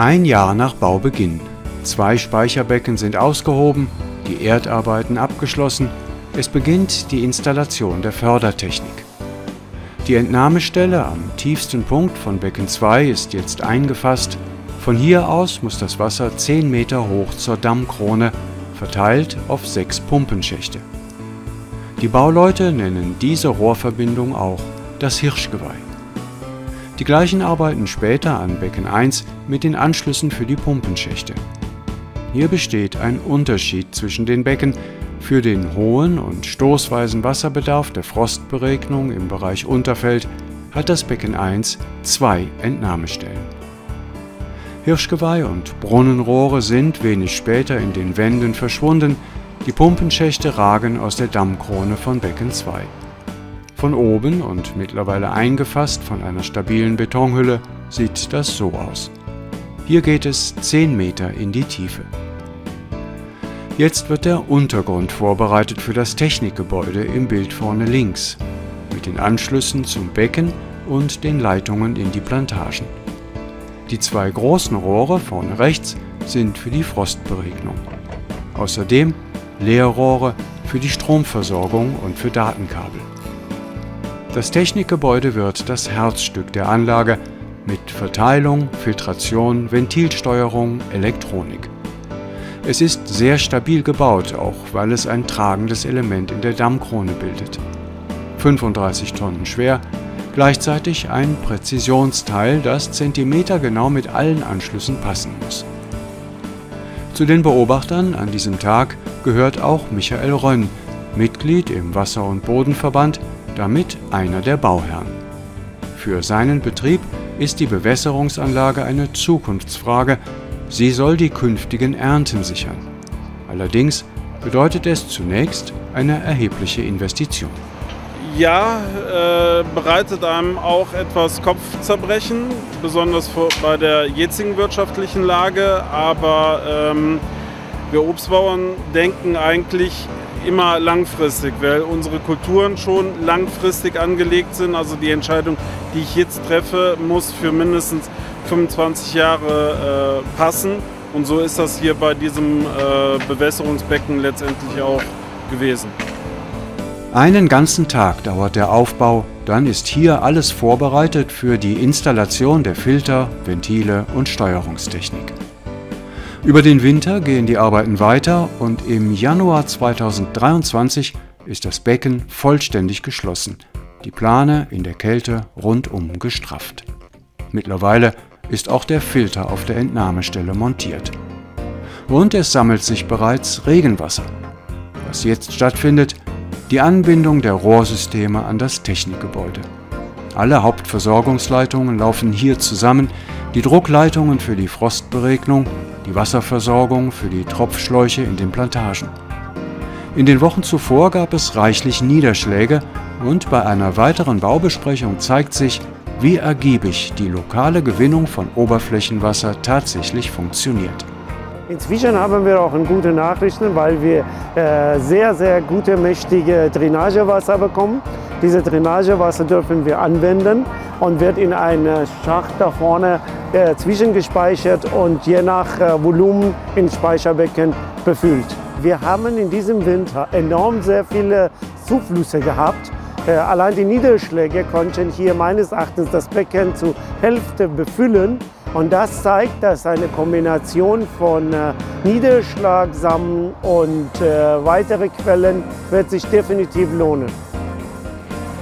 Ein Jahr nach Baubeginn. Zwei Speicherbecken sind ausgehoben, die Erdarbeiten abgeschlossen, es beginnt die Installation der Fördertechnik. Die Entnahmestelle am tiefsten Punkt von Becken 2 ist jetzt eingefasst. Von hier aus muss das Wasser 10 Meter hoch zur Dammkrone, verteilt auf sechs Pumpenschächte. Die Bauleute nennen diese Rohrverbindung auch das Hirschgeweih. Die gleichen arbeiten später an Becken 1 mit den Anschlüssen für die Pumpenschächte. Hier besteht ein Unterschied zwischen den Becken. Für den hohen und stoßweisen Wasserbedarf der Frostberegnung im Bereich Unterfeld hat das Becken 1 zwei Entnahmestellen. Hirschgeweih und Brunnenrohre sind wenig später in den Wänden verschwunden, die Pumpenschächte ragen aus der Dammkrone von Becken 2. Von oben und mittlerweile eingefasst von einer stabilen Betonhülle sieht das so aus. Hier geht es 10 Meter in die Tiefe. Jetzt wird der Untergrund vorbereitet für das Technikgebäude im Bild vorne links, mit den Anschlüssen zum Becken und den Leitungen in die Plantagen. Die zwei großen Rohre vorne rechts sind für die Frostberegnung. Außerdem Leerrohre für die Stromversorgung und für Datenkabel. Das Technikgebäude wird das Herzstück der Anlage mit Verteilung, Filtration, Ventilsteuerung, Elektronik. Es ist sehr stabil gebaut, auch weil es ein tragendes Element in der Dammkrone bildet. 35 Tonnen schwer, gleichzeitig ein Präzisionsteil, das zentimetergenau mit allen Anschlüssen passen muss. Zu den Beobachtern an diesem Tag gehört auch Michael Rönn, Mitglied im Wasser- und Bodenverband, damit einer der Bauherren. Für seinen Betrieb ist die Bewässerungsanlage eine Zukunftsfrage, sie soll die künftigen Ernten sichern. Allerdings bedeutet es zunächst eine erhebliche Investition. Ja, äh, bereitet einem auch etwas Kopfzerbrechen, besonders bei der jetzigen wirtschaftlichen Lage. Aber ähm, wir Obstbauern denken eigentlich immer langfristig, weil unsere Kulturen schon langfristig angelegt sind. Also die Entscheidung, die ich jetzt treffe, muss für mindestens 25 Jahre äh, passen. Und so ist das hier bei diesem äh, Bewässerungsbecken letztendlich auch gewesen. Einen ganzen Tag dauert der Aufbau, dann ist hier alles vorbereitet für die Installation der Filter, Ventile und Steuerungstechnik. Über den Winter gehen die Arbeiten weiter und im Januar 2023 ist das Becken vollständig geschlossen, die Plane in der Kälte rundum gestrafft. Mittlerweile ist auch der Filter auf der Entnahmestelle montiert. Und es sammelt sich bereits Regenwasser. Was jetzt stattfindet, die Anbindung der Rohrsysteme an das Technikgebäude. Alle Hauptversorgungsleitungen laufen hier zusammen, die Druckleitungen für die Frostberegnung, die Wasserversorgung für die Tropfschläuche in den Plantagen. In den Wochen zuvor gab es reichlich Niederschläge und bei einer weiteren Baubesprechung zeigt sich, wie ergiebig die lokale Gewinnung von Oberflächenwasser tatsächlich funktioniert. Inzwischen haben wir auch gute Nachrichten, weil wir äh, sehr, sehr gute, mächtige Drainagewasser bekommen. Diese Drainagewasser dürfen wir anwenden und wird in einen Schacht da vorne äh, zwischengespeichert und je nach äh, Volumen ins Speicherbecken befüllt. Wir haben in diesem Winter enorm sehr viele Zuflüsse gehabt. Äh, allein die Niederschläge konnten hier meines Erachtens das Becken zur Hälfte befüllen. Und das zeigt, dass eine Kombination von äh, Niederschlagsamen und äh, weitere Quellen wird sich definitiv lohnen.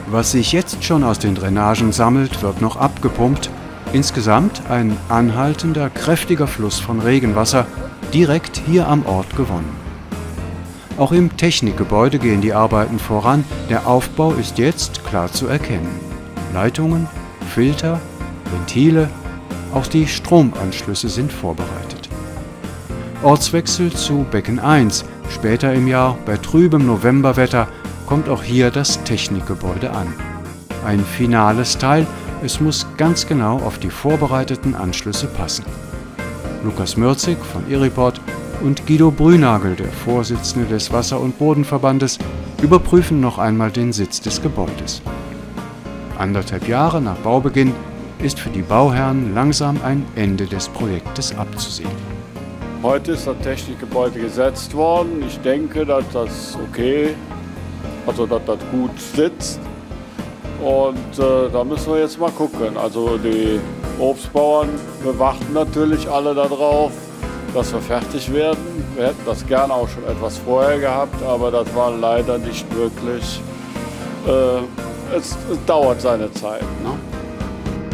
Was sich jetzt schon aus den Drainagen sammelt, wird noch abgepumpt. Insgesamt ein anhaltender, kräftiger Fluss von Regenwasser, direkt hier am Ort gewonnen. Auch im Technikgebäude gehen die Arbeiten voran. Der Aufbau ist jetzt klar zu erkennen. Leitungen, Filter, Ventile, auch die Stromanschlüsse sind vorbereitet. Ortswechsel zu Becken 1. Später im Jahr, bei trübem Novemberwetter, kommt auch hier das Technikgebäude an. Ein finales Teil, es muss ganz genau auf die vorbereiteten Anschlüsse passen. Lukas Mürzig von Irriport und Guido Brünagel, der Vorsitzende des Wasser- und Bodenverbandes, überprüfen noch einmal den Sitz des Gebäudes. Anderthalb Jahre nach Baubeginn ist für die Bauherren langsam ein Ende des Projektes abzusehen. Heute ist das Technikgebäude gesetzt worden. Ich denke, dass das okay, also dass das gut sitzt. Und äh, da müssen wir jetzt mal gucken. Also die Obstbauern, warten natürlich alle darauf, dass wir fertig werden. Wir hätten das gerne auch schon etwas vorher gehabt, aber das war leider nicht möglich. Äh, es, es, dauert seine Zeit. Ne?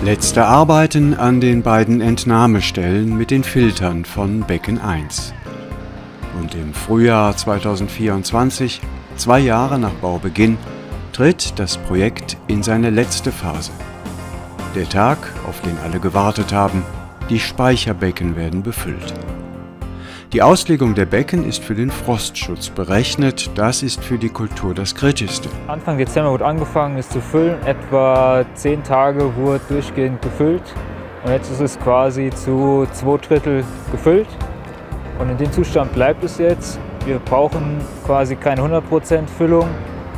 Letzte Arbeiten an den beiden Entnahmestellen mit den Filtern von Becken 1. Und im Frühjahr 2024, zwei Jahre nach Baubeginn, tritt das Projekt in seine letzte Phase. Der Tag, auf den alle gewartet haben, die Speicherbecken werden befüllt. Die Auslegung der Becken ist für den Frostschutz berechnet. Das ist für die Kultur das Kritischste. Anfang Dezember wurde angefangen, es zu füllen. Etwa zehn Tage wurde durchgehend gefüllt. Und jetzt ist es quasi zu zwei Drittel gefüllt. Und in dem Zustand bleibt es jetzt. Wir brauchen quasi keine 100% Füllung.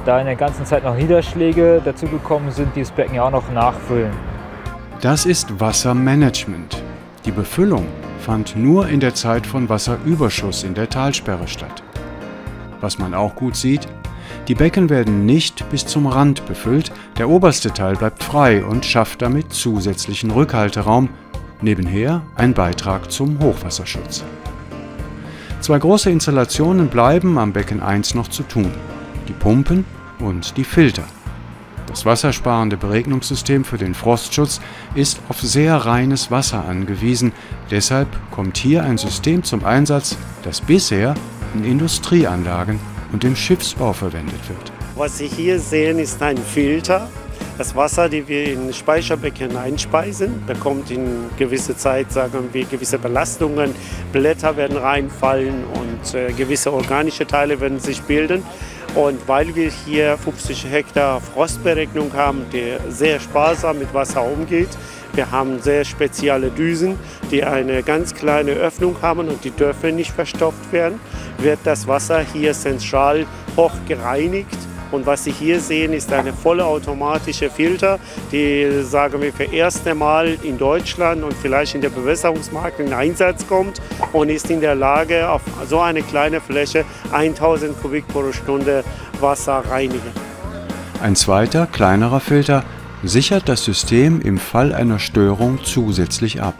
Da in der ganzen Zeit noch Niederschläge dazugekommen sind, die das Becken ja auch noch nachfüllen. Das ist Wassermanagement. Die Befüllung fand nur in der Zeit von Wasserüberschuss in der Talsperre statt. Was man auch gut sieht, die Becken werden nicht bis zum Rand befüllt, der oberste Teil bleibt frei und schafft damit zusätzlichen Rückhalteraum, nebenher ein Beitrag zum Hochwasserschutz. Zwei große Installationen bleiben am Becken 1 noch zu tun, die Pumpen und die Filter. Das wassersparende Beregnungssystem für den Frostschutz ist auf sehr reines Wasser angewiesen. Deshalb kommt hier ein System zum Einsatz, das bisher in Industrieanlagen und im Schiffsbau verwendet wird. Was Sie hier sehen, ist ein Filter. Das Wasser, das wir in Speicherbecken einspeisen, bekommt in gewisse Zeit, sagen wir, gewisse Belastungen. Blätter werden reinfallen und äh, gewisse organische Teile werden sich bilden. Und weil wir hier 50 Hektar Frostberegnung haben, die sehr sparsam mit Wasser umgeht, wir haben sehr spezielle Düsen, die eine ganz kleine Öffnung haben und die dürfen nicht verstopft werden, wird das Wasser hier zentral hoch gereinigt und was Sie hier sehen, ist eine vollautomatische Filter, die, sagen wir, für erste Mal in Deutschland und vielleicht in der Bewässerungsmarkt in Einsatz kommt und ist in der Lage, auf so eine kleine Fläche 1000 Kubik pro Stunde Wasser reinigen. Ein zweiter, kleinerer Filter sichert das System im Fall einer Störung zusätzlich ab.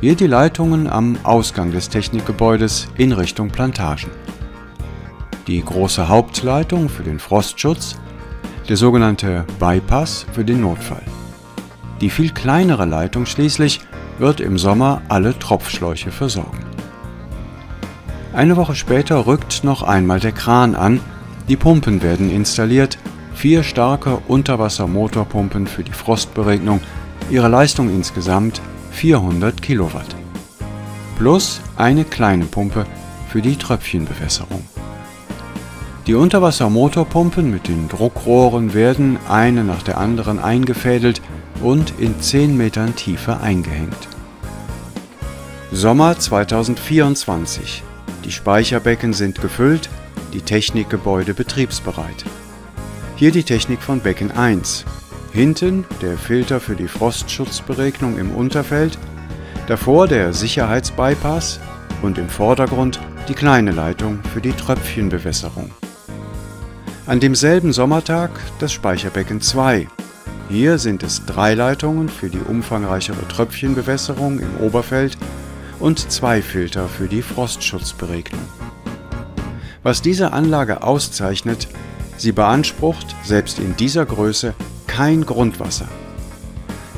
Hier die Leitungen am Ausgang des Technikgebäudes in Richtung Plantagen die große Hauptleitung für den Frostschutz, der sogenannte Bypass für den Notfall. Die viel kleinere Leitung schließlich wird im Sommer alle Tropfschläuche versorgen. Eine Woche später rückt noch einmal der Kran an, die Pumpen werden installiert, vier starke Unterwassermotorpumpen für die Frostberegnung, ihre Leistung insgesamt 400 Kilowatt. Plus eine kleine Pumpe für die Tröpfchenbewässerung. Die Unterwassermotorpumpen mit den Druckrohren werden eine nach der anderen eingefädelt und in 10 Metern Tiefe eingehängt. Sommer 2024. Die Speicherbecken sind gefüllt, die Technikgebäude betriebsbereit. Hier die Technik von Becken 1. Hinten der Filter für die Frostschutzberegnung im Unterfeld, davor der Sicherheitsbypass und im Vordergrund die kleine Leitung für die Tröpfchenbewässerung. An demselben Sommertag das Speicherbecken 2. Hier sind es drei Leitungen für die umfangreichere Tröpfchenbewässerung im Oberfeld und zwei Filter für die Frostschutzberegnung. Was diese Anlage auszeichnet, sie beansprucht, selbst in dieser Größe, kein Grundwasser.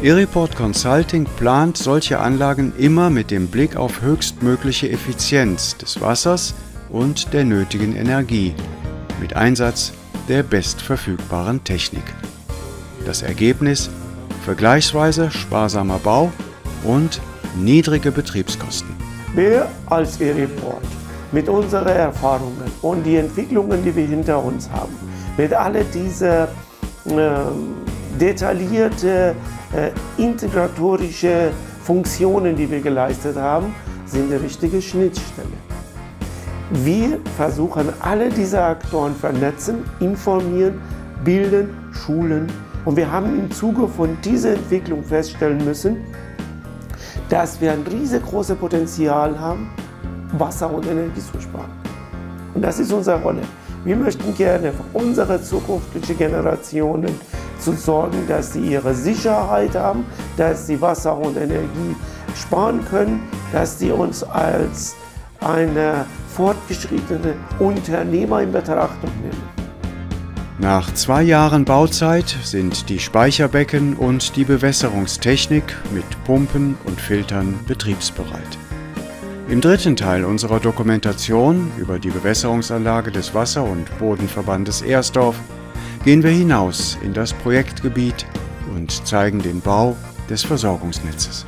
Aireport Consulting plant solche Anlagen immer mit dem Blick auf höchstmögliche Effizienz des Wassers und der nötigen Energie, mit Einsatz der bestverfügbaren Technik. Das Ergebnis vergleichsweise sparsamer Bau und niedrige Betriebskosten. Wir als E-Report mit unseren Erfahrungen und die Entwicklungen, die wir hinter uns haben, mit all diesen äh, detaillierte äh, integratorische Funktionen, die wir geleistet haben, sind die richtige Schnittstelle. Wir versuchen alle diese Aktoren vernetzen, informieren, bilden, schulen, Und wir haben im Zuge von dieser Entwicklung feststellen müssen, dass wir ein riesengroßes Potenzial haben, Wasser und Energie zu sparen. Und das ist unsere Rolle. Wir möchten gerne für unsere zukünftigen Generationen zu sorgen, dass sie ihre Sicherheit haben, dass sie Wasser und Energie sparen können, dass sie uns als eine fortgeschrittene Unternehmer in Betrachtung nehmen. Nach zwei Jahren Bauzeit sind die Speicherbecken und die Bewässerungstechnik mit Pumpen und Filtern betriebsbereit. Im dritten Teil unserer Dokumentation über die Bewässerungsanlage des Wasser- und Bodenverbandes Ersdorf gehen wir hinaus in das Projektgebiet und zeigen den Bau des Versorgungsnetzes.